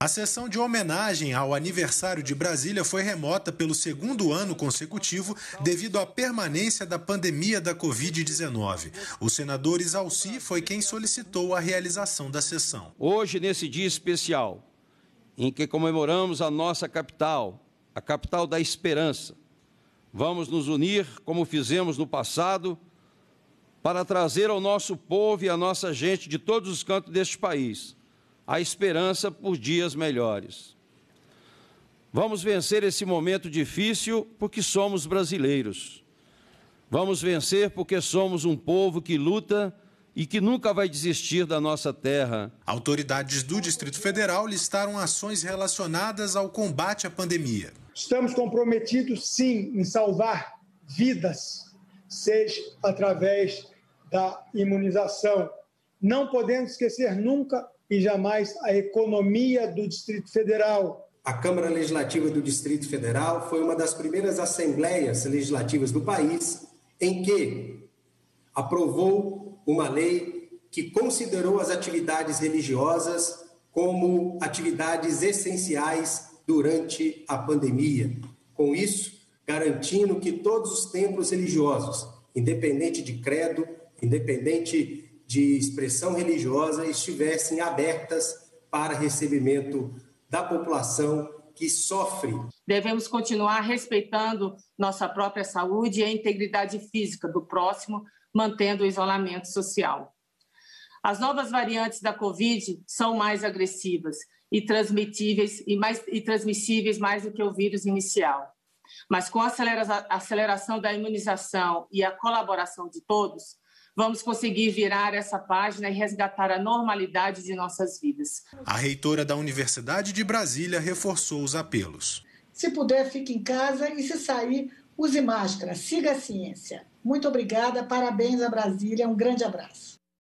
A sessão de homenagem ao aniversário de Brasília foi remota pelo segundo ano consecutivo devido à permanência da pandemia da Covid-19. O senador Isalci foi quem solicitou a realização da sessão. Hoje, nesse dia especial, em que comemoramos a nossa capital, a capital da esperança, vamos nos unir, como fizemos no passado, para trazer ao nosso povo e à nossa gente de todos os cantos deste país a esperança por dias melhores. Vamos vencer esse momento difícil porque somos brasileiros. Vamos vencer porque somos um povo que luta e que nunca vai desistir da nossa terra. Autoridades do Distrito Federal listaram ações relacionadas ao combate à pandemia. Estamos comprometidos, sim, em salvar vidas, seja através da imunização. Não podemos esquecer nunca e jamais a economia do Distrito Federal. A Câmara Legislativa do Distrito Federal foi uma das primeiras assembleias legislativas do país em que aprovou uma lei que considerou as atividades religiosas como atividades essenciais durante a pandemia. Com isso, garantindo que todos os templos religiosos, independente de credo, independente de expressão religiosa estivessem abertas para recebimento da população que sofre. Devemos continuar respeitando nossa própria saúde e a integridade física do próximo, mantendo o isolamento social. As novas variantes da Covid são mais agressivas e transmitíveis e, mais, e transmissíveis mais do que o vírus inicial. Mas com a aceleração da imunização e a colaboração de todos, vamos conseguir virar essa página e resgatar a normalidade de nossas vidas. A reitora da Universidade de Brasília reforçou os apelos. Se puder, fique em casa e se sair, use máscara. Siga a ciência. Muito obrigada, parabéns a Brasília, um grande abraço.